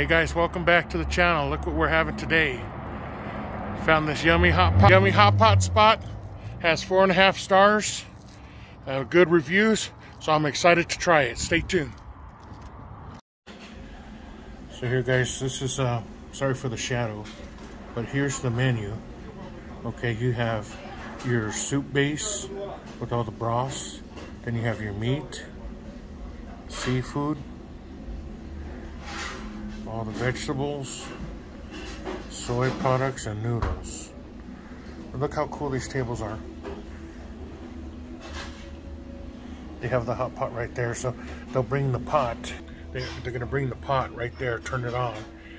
Hey guys, welcome back to the channel. Look what we're having today. Found this yummy hot pot, yummy hot pot spot. Has four and a half stars. Uh, good reviews, so I'm excited to try it. Stay tuned. So here guys, this is, uh, sorry for the shadow, but here's the menu. Okay, you have your soup base with all the broths. Then you have your meat, seafood, all the vegetables, soy products, and noodles. look how cool these tables are. They have the hot pot right there, so they'll bring the pot. They, they're gonna bring the pot right there, turn it on,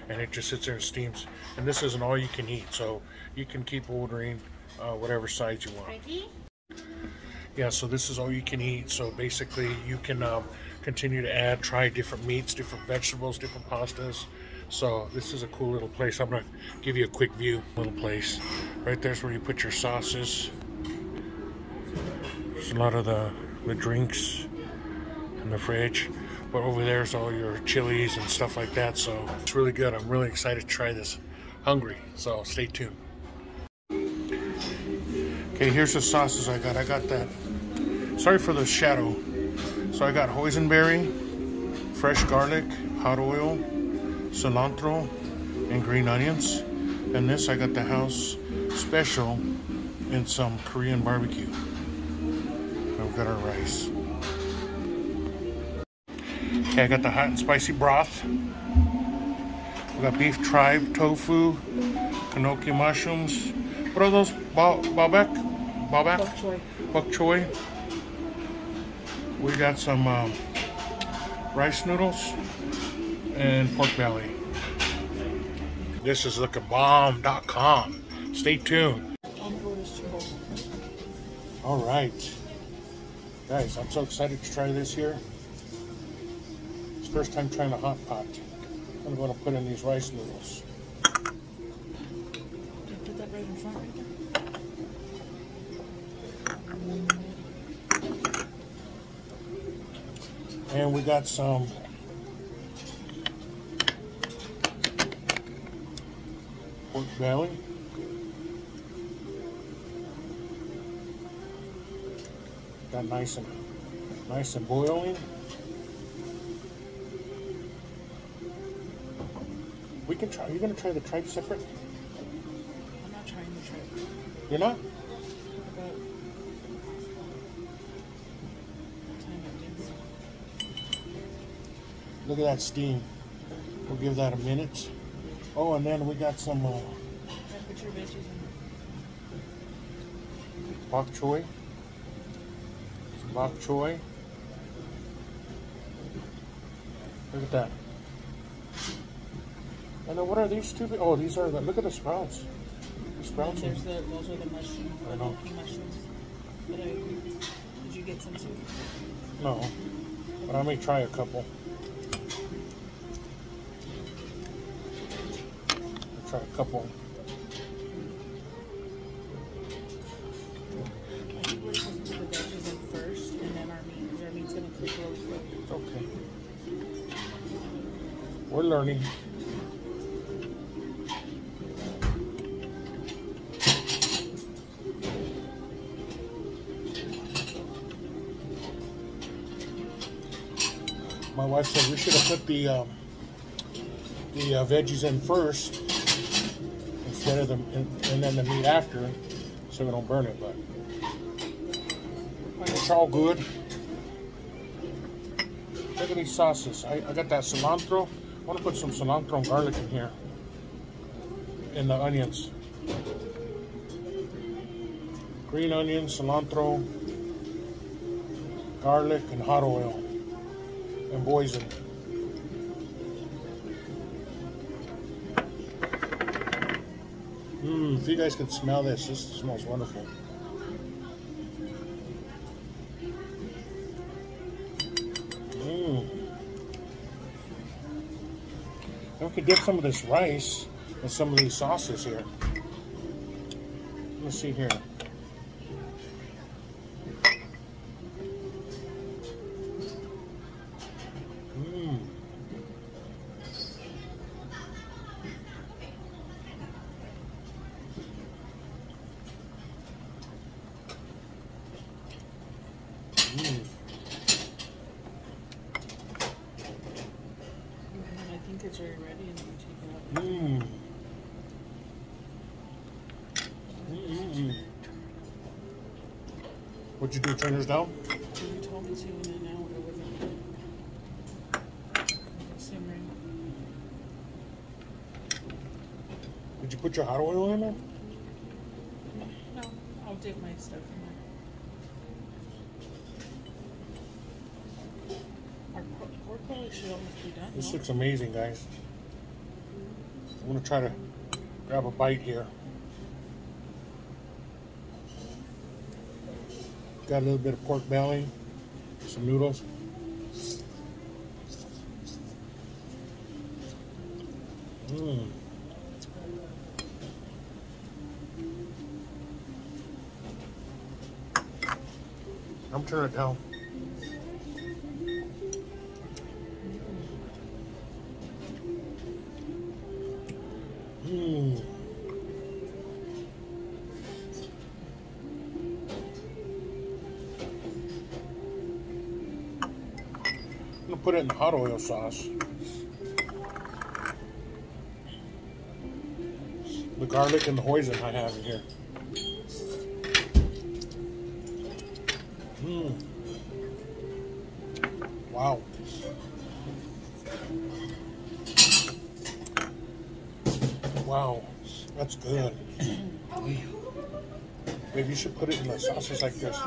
and it just sits there and steams. And this isn't all you can eat, so you can keep ordering uh, whatever size you want. Ready? Yeah, so this is all you can eat. So basically, you can um, continue to add, try different meats, different vegetables, different pastas. So this is a cool little place. I'm gonna give you a quick view. Little place. Right there's where you put your sauces. There's a lot of the, the drinks in the fridge. But over there's all your chilies and stuff like that. So it's really good. I'm really excited to try this. Hungry. So stay tuned. Okay, here's the sauces I got. I got that. Sorry for the shadow. So I got hoisinberry, fresh garlic, hot oil, cilantro, and green onions. And this I got the house special and some Korean barbecue. We've got our rice. Okay, I got the hot and spicy broth. We got beef tripe, tofu, enoki mushrooms. What are those? Ba babak? Babak? Bok choy. Bok choy. We got some um, rice noodles and pork belly. This is lookabomb.com. Stay tuned. All right. Guys, I'm so excited to try this here. It's first time trying a hot pot. I'm going to put in these rice noodles. Put that right in front right there. And we got some pork belly. Got nice and nice and boiling. We can try. Are you gonna try the tripe separate? I'm not trying the tripe. You're not? What about time it is? Look at that steam. We'll give that a minute. Oh, and then we got some uh, bok choy. Some bok choy. Look at that. And then what are these two? Oh, these are the, look at the sprouts. The And sprouts. there's the those are the mushrooms, I know. mushrooms. I, did you get some too? No, but I may try a couple. Real quick. It's okay. We're learning. My wife said we should have put the um, the uh, veggies in first of the and, and then the meat after, so we don't burn it. But it's all good. Look at these sauces. I, I got that cilantro. I want to put some cilantro and garlic in here. And the onions. Green onion, cilantro, garlic, and hot oil. And boison. Mmm, if you guys can smell this, this smells wonderful. Mmm. We could dip some of this rice in some of these sauces here. Let me see here. What'd you do? Yours down? You told me to, and then now. Simmering. Did you put your hot oil in there? No, I'll dip my stuff in there. Our pork, pork belly should almost be done. This looks amazing, guys. I'm gonna try to grab a bite here. Got a little bit of pork belly, some noodles. Mmm. I'm turning it down. Gonna put it in the hot oil sauce. The garlic and the hoisin I have in here. Mmm. Wow. Wow, that's good. Maybe you should put it in the sauces like this.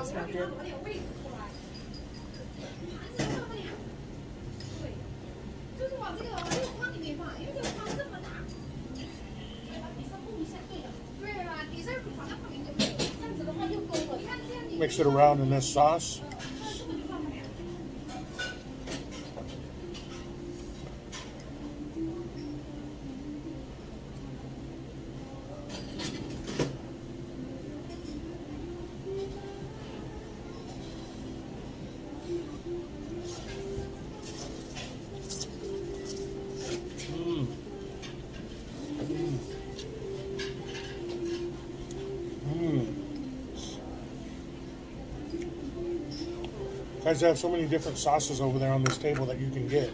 Mix it around in this sauce. Guys, they have so many different sauces over there on this table that you can get.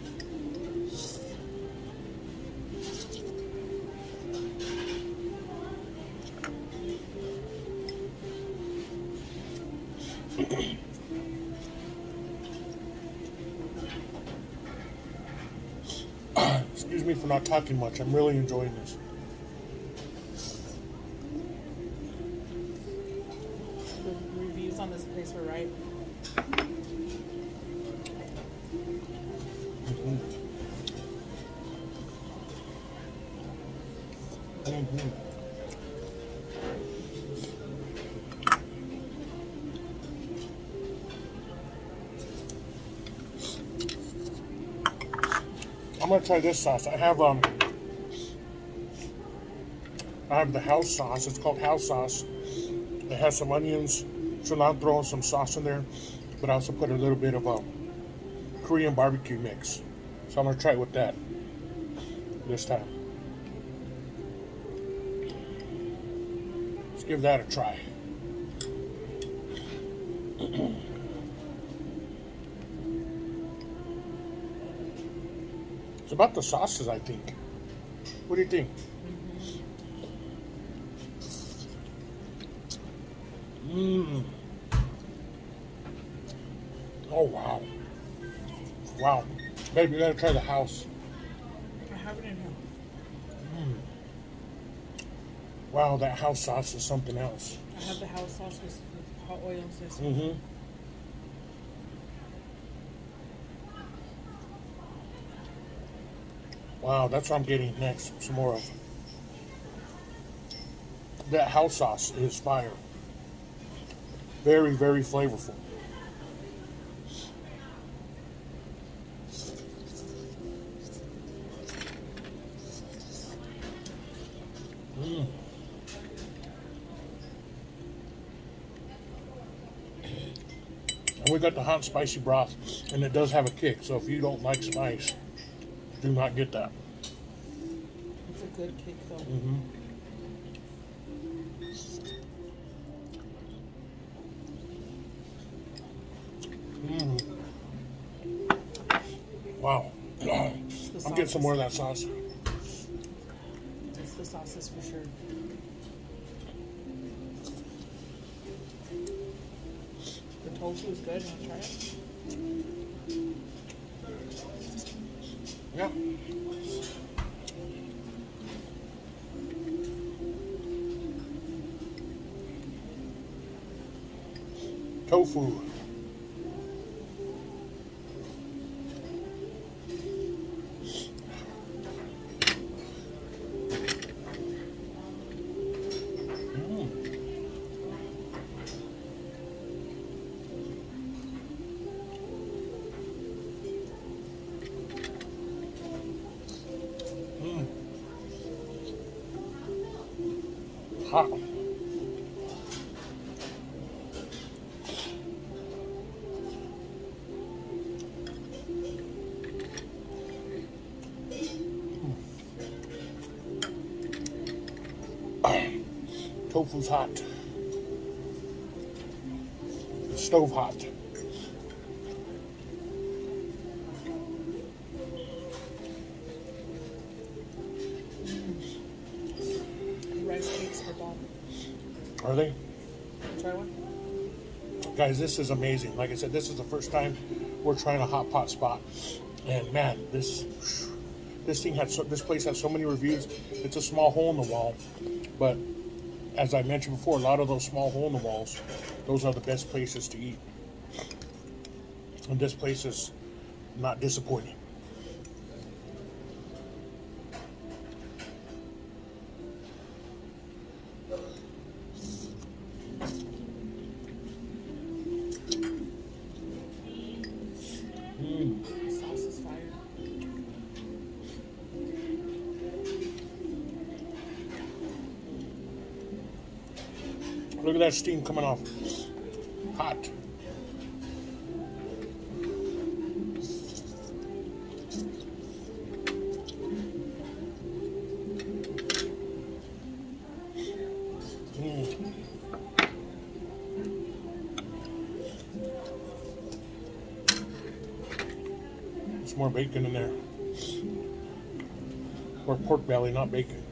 Excuse me for not talking much. I'm really enjoying this. Try this sauce. I have um, I have the house sauce. It's called house sauce. It has some onions, cilantro, some sauce in there, but I also put a little bit of um, Korean barbecue mix. So I'm gonna try it with that this time. Let's give that a try. It's about the sauces, I think. What do you think? Mmm. Oh wow. Wow. Baby, you gotta try the house. I have it in here. Wow, that house sauce is something else. I have the house sauce with, hot oil and. Mm-hmm. Wow, that's what I'm getting next. Some more of. That house sauce is fire. Very, very flavorful. Mm. And we got the hot spicy broth, and it does have a kick. So if you don't like spice, do not get that. It's a good kick though. Mm-hmm. Mm. Wow. I'm getting some more of that sauce. It's the sauces for sure. The tofu is good. Want to try it? Yeah. Tofu. Tofu's hot. It's stove hot. Rice cakes are bomb. Are they? Try one. Guys, this is amazing. Like I said, this is the first time we're trying a hot pot spot. And man, this this thing had so, this place has so many reviews. It's a small hole in the wall, but as I mentioned before, a lot of those small hole in the walls, those are the best places to eat. And this place is not disappointing. Look steam coming off. Hot. Mm. More bacon in there. Or pork belly, not bacon.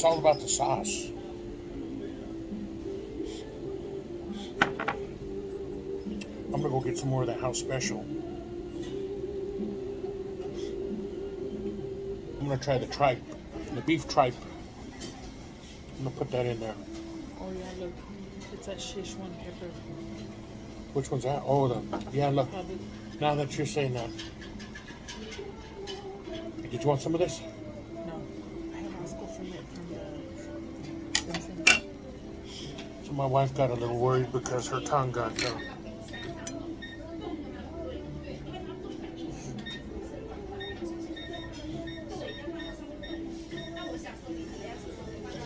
It's all about the sauce. I'm gonna go get some more of that house special. I'm gonna try the tripe, the beef tripe. I'm gonna put that in there. Oh yeah, look. It's that Szechuan pepper. Which one's that? Oh, the yeah. Look, now that you're saying that, did you want some of this? No. I have Oscar from it from the Simpsons. So my wife got a little worried because her tongue got. Uh,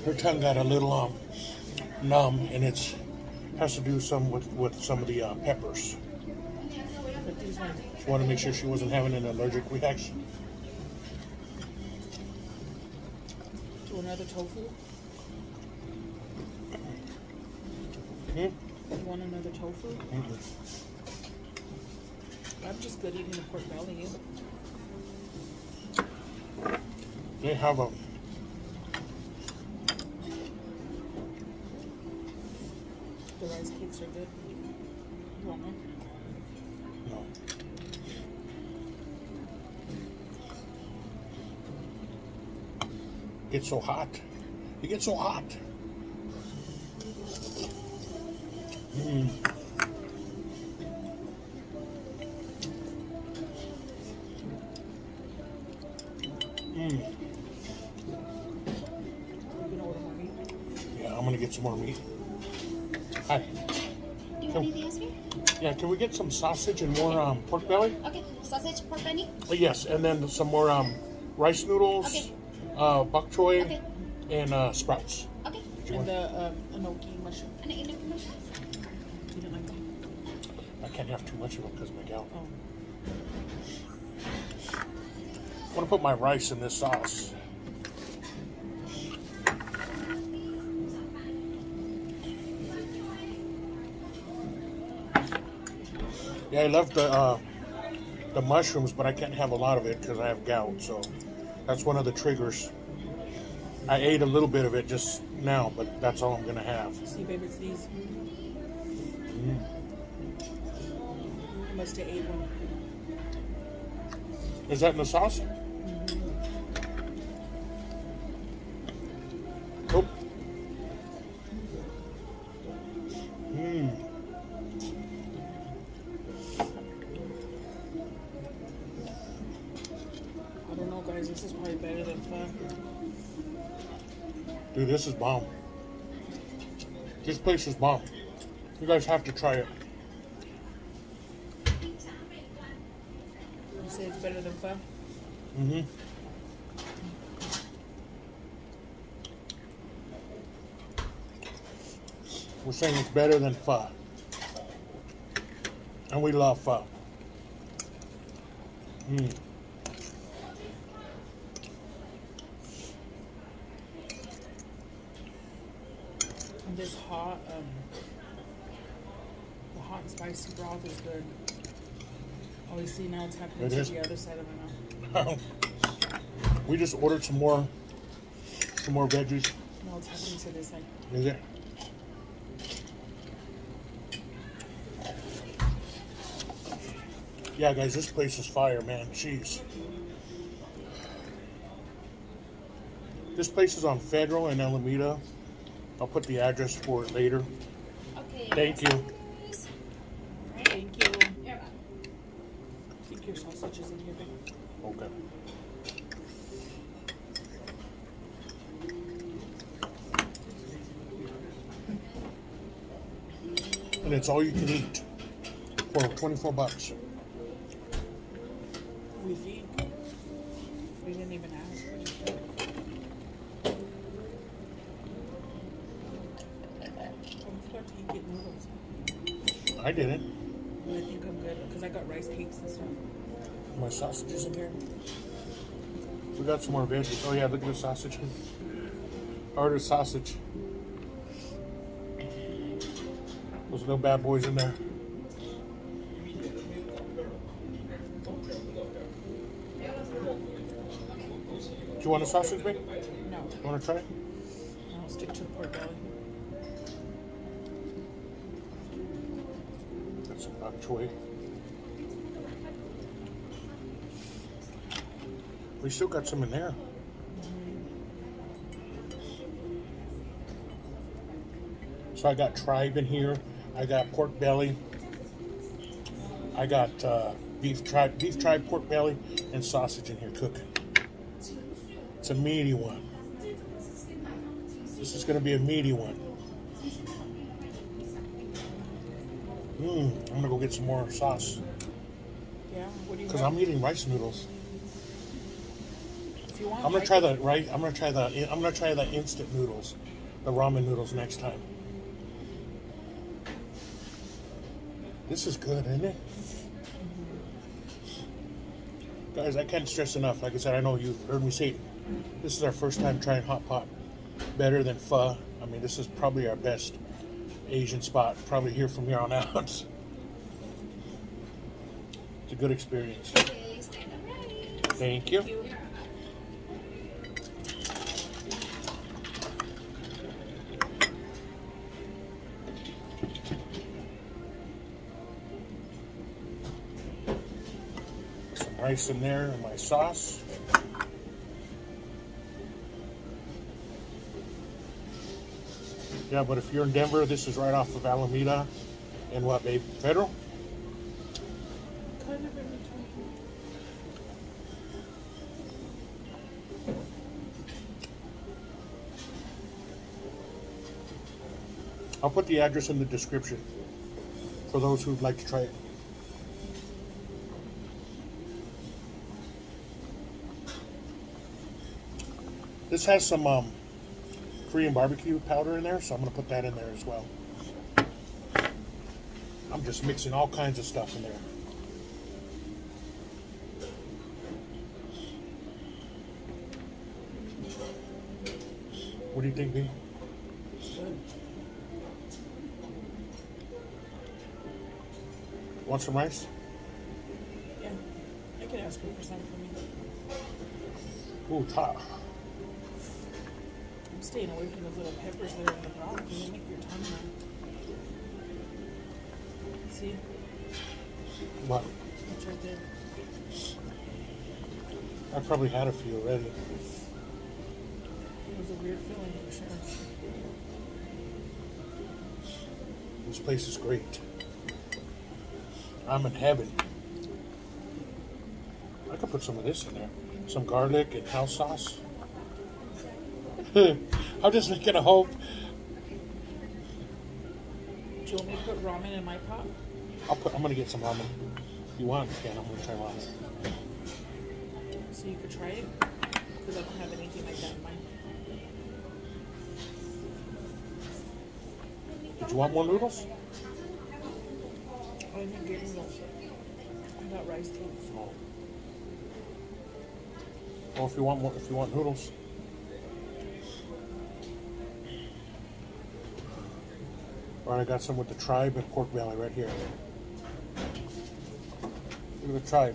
her tongue got a little um, numb, and it's has to do some with with some of the uh, peppers. She wanted to make sure she wasn't having an allergic reaction. do another tofu? Hmm? You want another tofu? Mm-mm. I'm just good eating the pork belly. They have a The rice cakes are good. You want one? no. It's so hot. It gets so hot. Mm. Mm. We get some sausage and more um, pork belly? Okay, sausage, pork belly. Uh, yes, and then some more um, rice noodles, Okay. uh, bok choy, Okay. and uh, sprouts. Okay. And want? the um, enoki mushroom. And the Indian mushrooms. You didn't like them? I can't have too much of them because of my gout. Oh. I want to put my rice in this sauce. Yeah, I love the uh, the mushrooms, but I can't have a lot of it because I have gout. So that's one of the triggers. I ate a little bit of it just now, but that's all I'm gonna have. See, babe, it's these. Mm. I must have ate one. Is that in the sauce? Oh. This is bomb. This place is bomb. You guys have to try it. You say it's better than pho? Mm-hmm. We're saying it's better than pho. And we love pho. Mm. And this hot, um, the hot and spicy broth is good. Oh, you see now it's happening It to is? the other side of my mouth. we just ordered some more some more veggies. No, it's happening to this side. Is it? Yeah, guys, this place is fire, man. Jeez. This place is on Federal and Alameda. I'll put the address for it later. Okay. Thank you. Thank you. Here, 吧 Keep your sausages in here, babe. Okay. And it's all you can eat for 24 bucks. We think. We didn't even ask. I'm forgot to get noodles. I didn't. I think I'm good because I got rice cakes and stuff. My sausages in here. We got some more veggies. Oh yeah, look at the sausage. Ordered sausage. Those no bad boys in there. Do you want a sausage, babe? No, You want to try it? I'll stick to the pork belly. We still got some in there. So I got tripe in here. I got pork belly. I got uh, beef tripe, beef tripe, pork belly, and sausage in here cooking. It's a meaty one. This is going to be a meaty one. Mmm, I'm to go get some more sauce. Yeah, what do you Because? I'm eating rice noodles. If you want, I'm gonna I try can- the right. I'm gonna try the. I'm gonna try the instant noodles, the ramen noodles next time. This is good, isn't it? Guys, I can't stress enough. Like I said, I know you heard me say. This is our first time trying hot pot. Better than pho. I mean, this is probably our best Asian spot. Probably here from here on out. it's a good experience. Okay, stand up. Thank you. you. Some rice in there and my sauce. Yeah, but if you're in Denver, this is right off of Alameda and what, babe? Federal? Kind of in between. I'll put the address in the description for those who'd like to try it. This has some um, Korean barbecue powder in there, so I'm going to put that in there as well. I'm just mixing all kinds of stuff in there. What do you think, B? Want some rice? Yeah. I could ask her for some for me. Ooh. I'm staying away from those little peppers that are in the broth. They make your tongue numb. See? What? It's right there. I probably had a few already. It was a weird feeling for sure. This place is great. I'm in heaven. I could put some of this in there. Some garlic and house sauce. I'm just making a hope. Do you want me to put ramen in my pot? I'll put. I'm gonna get some ramen. If you want, can. I'm gonna try ramen. So you could try it? Because I don't have anything like that in mine. Did you want more noodles? I didn't get noodles. I got rice too. Oh. Well, if you want more, if you want noodles. All right, I got some with the tripe and pork belly right here. Look at the tripe.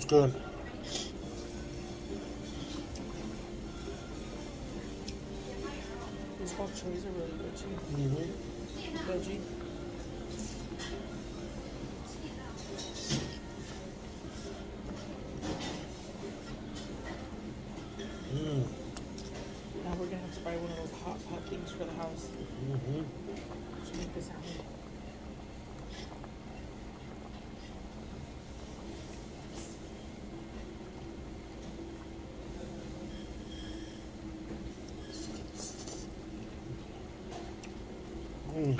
That's good. These bok choys are really good too. Mm-hmm. Veggie. Mm. Now we're gonna have to buy one of those hot pot things for the house Mm-hmm. to make this happen. Mm.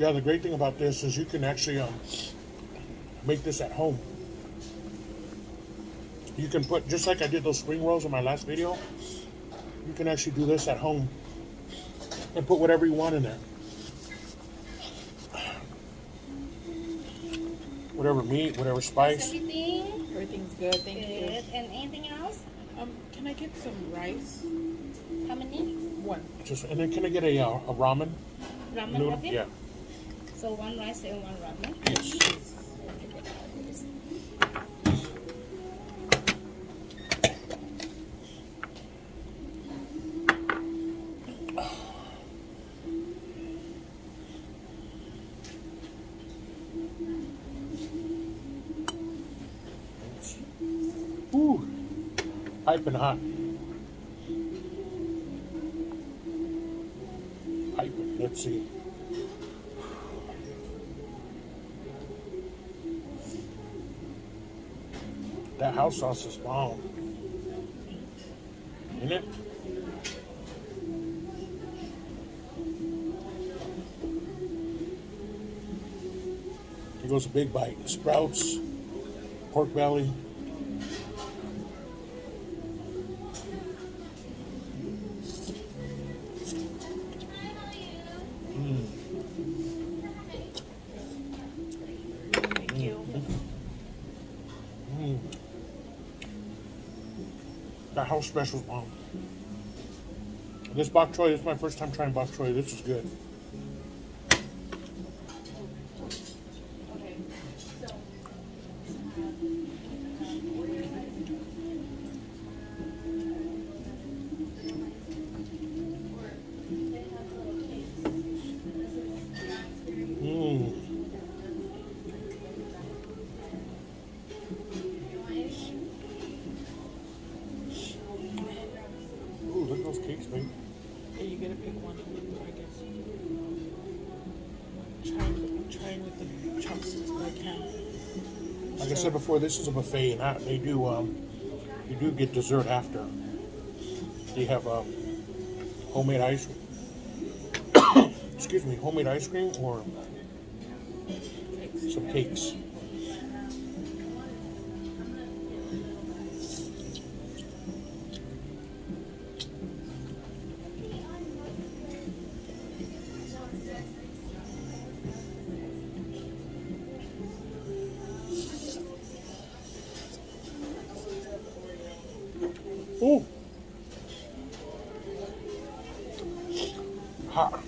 Yeah, the great thing about this is you can actually um, make this at home. You can put, just like I did those spring rolls in my last video, you can actually do this at home and put whatever you want in there. Whatever meat, whatever spice. Everything Everything's good, thank you. good. And anything else? Um, can I get some rice? How many? One. Just and then can I get a, uh, a ramen Ramen noodle? Yeah. So one rice and one ramen. Yes. Ooh, piping hot. Piping. Let's see. That house sauce is bomb. Isn't it? Here goes a big bite. Sprouts, pork belly. Special's bomb. This bok choy, this is my first time trying bok choy. This is good. Before, this is a buffet, and they do um, you do get dessert after. They have um, homemade ice. excuse me, homemade ice cream or some cakes. Hot.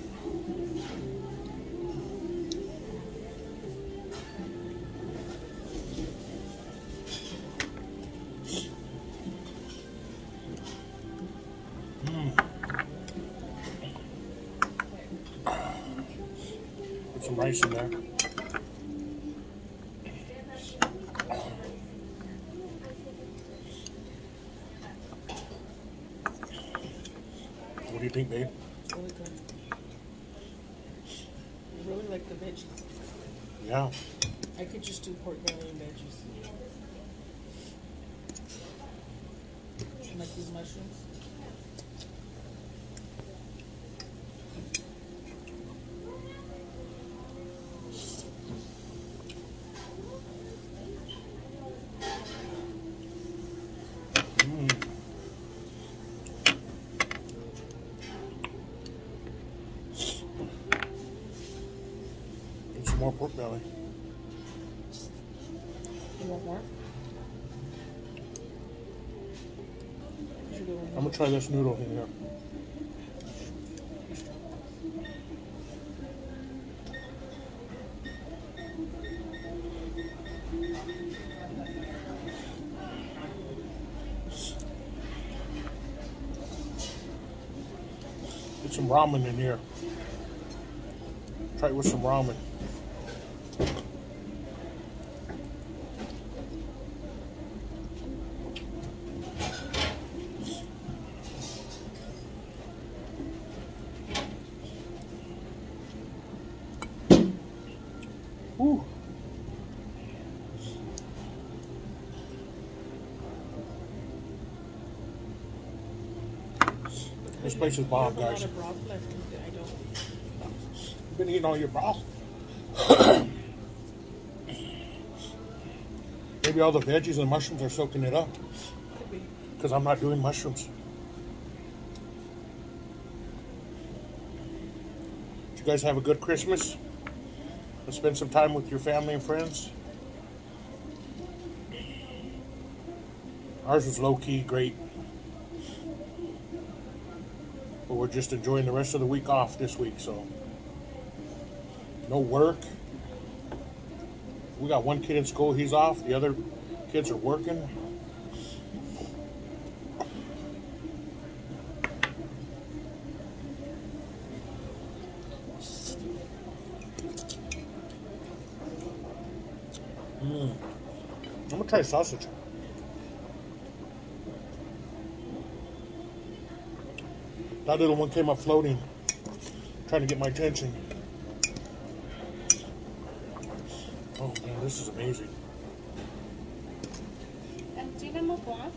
More pork belly. You want more? I'm gonna try this noodle in here. Get some ramen in here. Try it with some ramen. Place is bomb, I have a lot guys. of broth left. I don't. You've been eating all your broth. Maybe all the veggies and mushrooms are soaking it up because I'm not doing mushrooms. Did you guys have a good Christmas? And spend some time with your family and friends? Ours was low key, great. But we're just enjoying the rest of the week off this week, so no work. We got one kid in school, he's off. The other kids are working. Mm. I'm gonna try sausage. That little one came up floating, trying to get my attention. Oh man, this is amazing. Do you know more?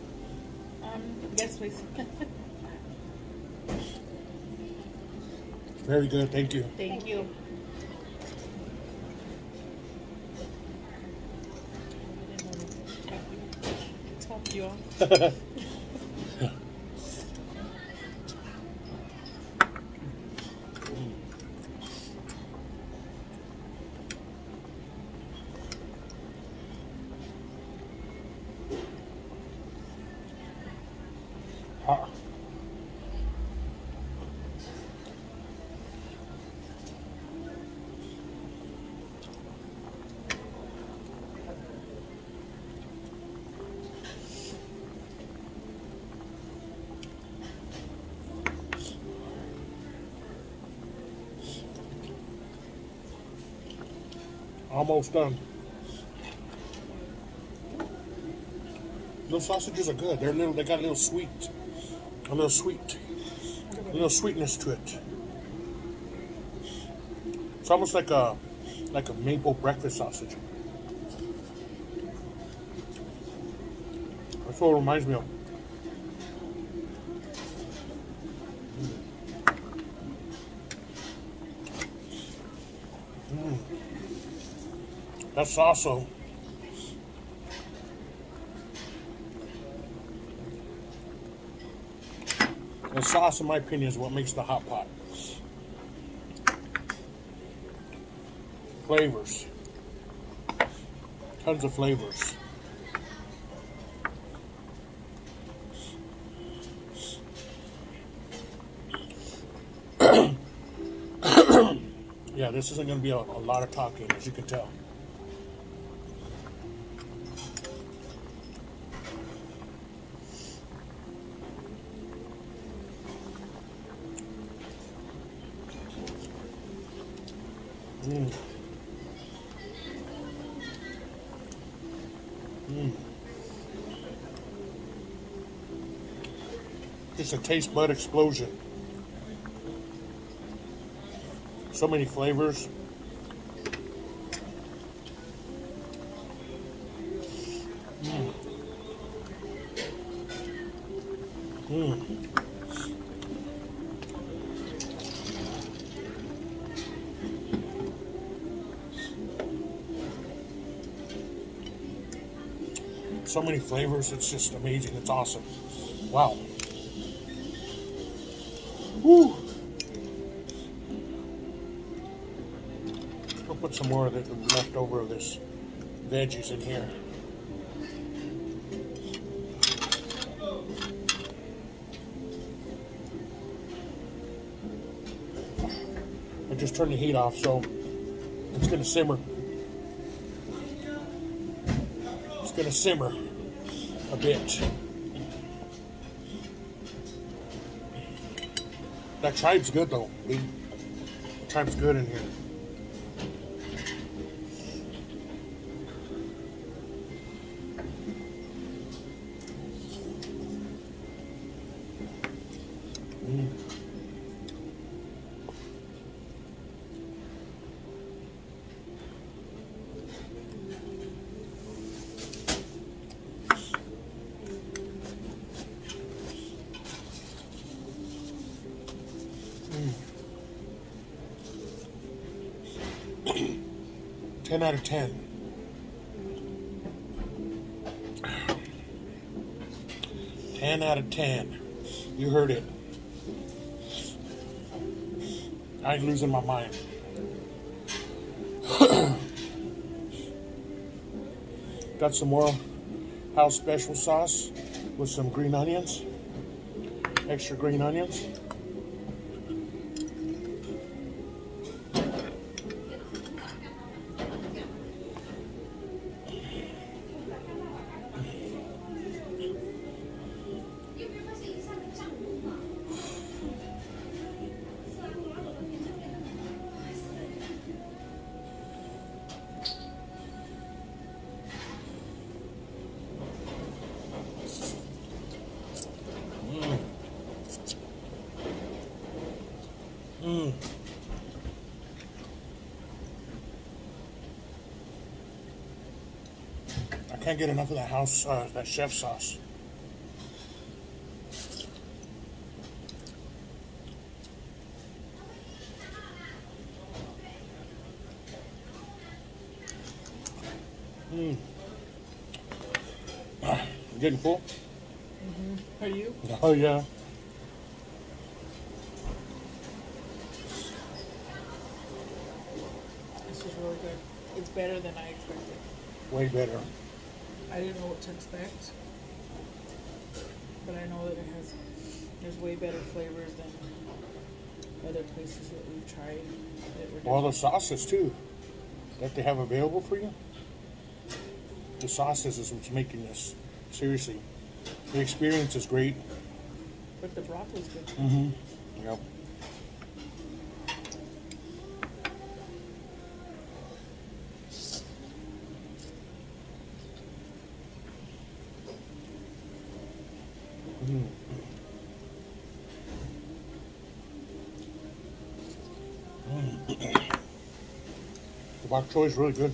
Um, yes, please. Very good, thank you. Thank you. Top you Almost done. Those sausages are good. They're little. They got a little sweet, a little sweet, a little sweetness to it. It's almost like a like a maple breakfast sausage. That's what it reminds me of. That's also The sauce, in my opinion, is what makes the hot pot. Flavors. Tons of flavors. yeah, this isn't going to be a, a lot of talking, as you can tell. Mm. Just a taste bud explosion. So many flavors. Flavors. It's just amazing. It's awesome. Wow. Woo. We'll put some more of the leftover of this veggies in here. I just turned the heat off, so it's going to simmer. It's going to simmer a bit. That chive's good though. Lee. Chive's good in here. Out of ten. Ten out of ten. You heard it. I ain't losing my mind. Got some more house special sauce with some green onions. Extra green onions. Can't get enough of that house, uh, that chef sauce. Mm. Ah, you getting full? Are you? Oh yeah. This is really good. It's better than I expected. Way better. I didn't know what to expect, but I know that it has there's way better flavors than other places that we've tried that were All the sauces too that they have available for you. The sauces is what's making this. Seriously, the experience is great. But the broccoli's good. Mm-hmm. Yep. The bok choy is really good.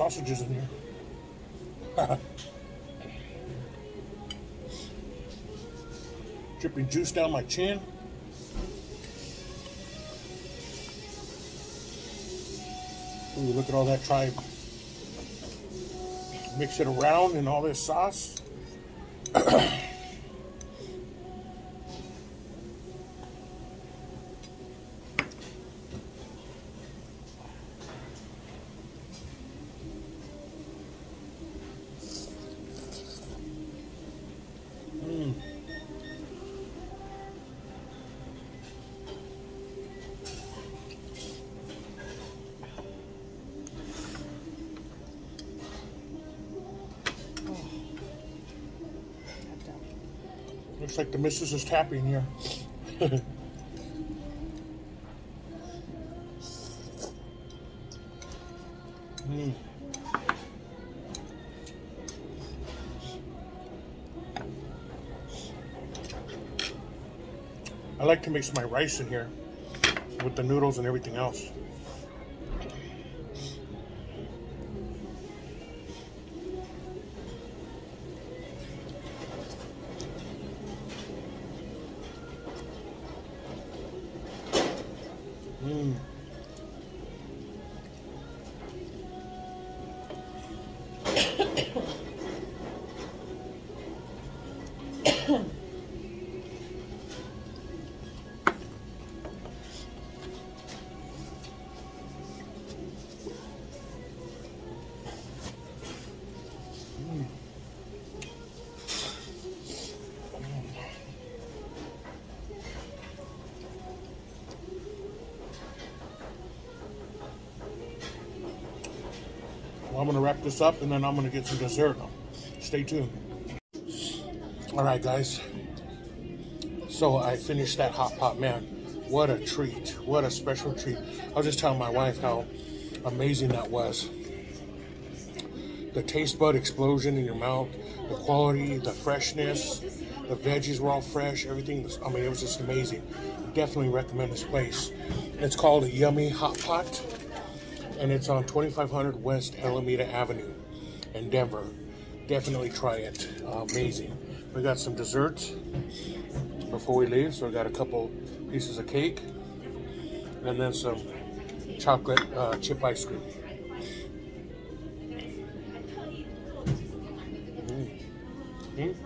Sausages in here. Dripping juice down my chin. Ooh, look at all that tripe. Mix it around in all this sauce. Looks like the missus is tapping here. Mm. I like to mix my rice in here with the noodles and everything else. I'm gonna wrap this up and then I'm gonna get some dessert. Stay tuned. All right, guys. So I finished that hot pot, man. What a treat! What a special treat. I was just telling my wife how amazing that was. The taste bud explosion in your mouth, the quality, the freshness, the veggies were all fresh. Everything was, I mean, it was just amazing. Definitely recommend this place. It's called a Yummy Hot Pot and it's on 2500 West Alameda Avenue in Denver. Definitely try it. Uh, amazing. We got some desserts before we leave, so we got a couple pieces of cake and then some chocolate uh, chip ice cream. Mm. Mm.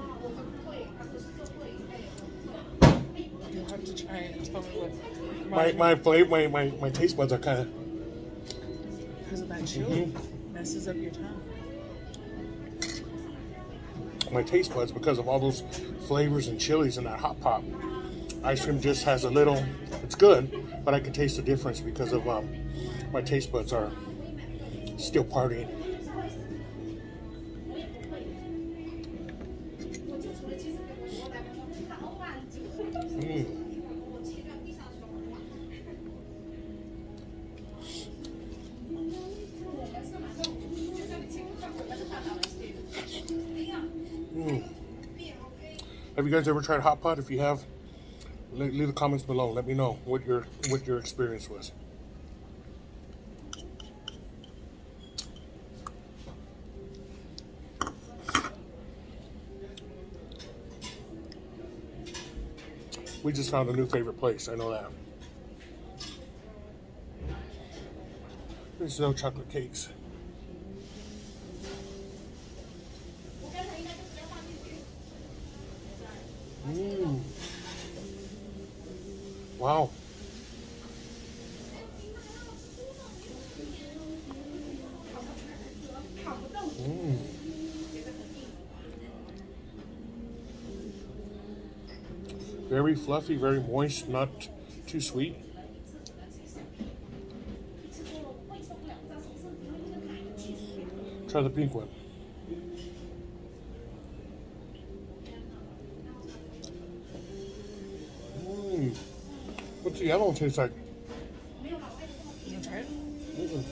You'll have to try it and tell me what. My my my, my my taste buds are kind of because of that chili Mhm. messes up your tongue. my taste buds because of all those flavors and chilies in that hot pot. Ice cream just has a little, it's good, but I can taste the difference because of um, my taste buds are still partying. Guys ever tried hot pot? If you have, leave the comments below. Let me know what your what your experience was. We just found a new favorite place. I know that. There's no chocolate cakes. Mm. Wow. Mm. Very fluffy, very moist, not too sweet. Try the pink one. Mm. What's the yellow one taste like? You try it? Mm-mm.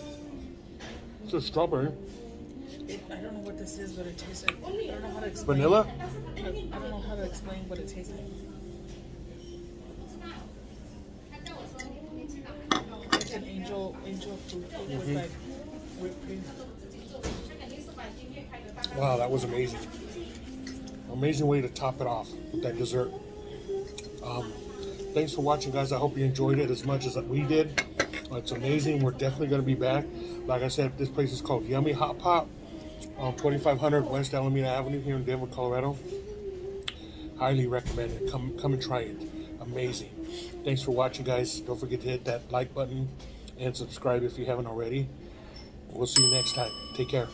It's a strawberry. it? I don't know what this is, but it tastes like. I don't know how to explain. Vanilla? I, I don't know how to explain what it tastes. Like an angel, angel food cake with Mhm. like whipped cream. Wow, that was amazing. Amazing way to top it off with that dessert. Um, thanks for watching, guys. I hope you enjoyed it as much as we did. It's amazing. We're definitely going to be back. Like I said, this place is called Yummy Hot Pot on 2500 West Alameda Avenue here in Denver, Colorado. Highly recommend it. Come, come and try it. Amazing. Thanks for watching, guys. Don't forget to hit that like button and subscribe if you haven't already. We'll see you next time. Take care.